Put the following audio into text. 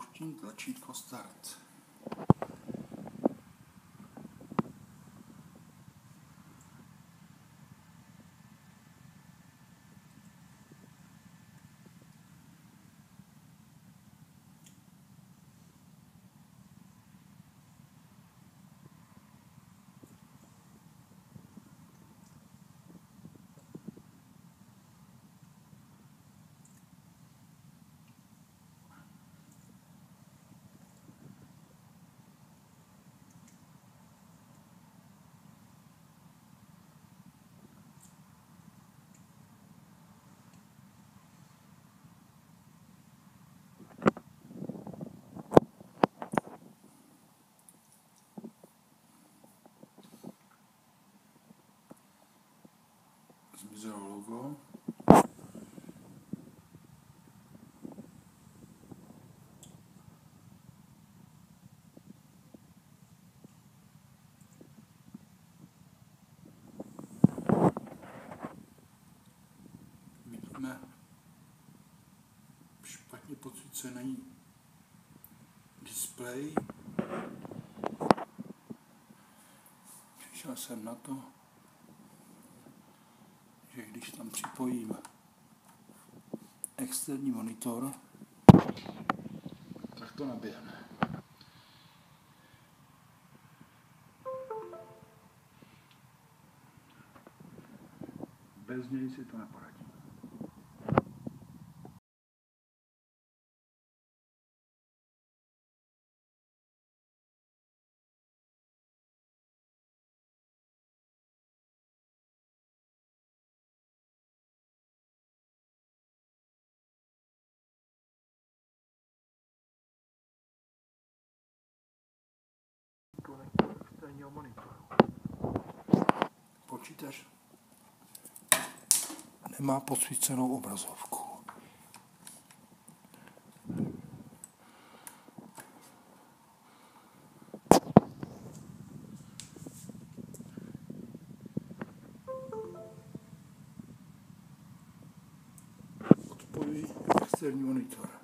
portion that cheat could start. Zmizelo logo. Vidíme špatně podsvícený displej. Přišel jsem na to, že když tam připojím externí monitor, tak to naběhne. Bez něj si to neporadím. Externího monitoru. Počítač nemá podsvícenou obrazovku. Externí monitor.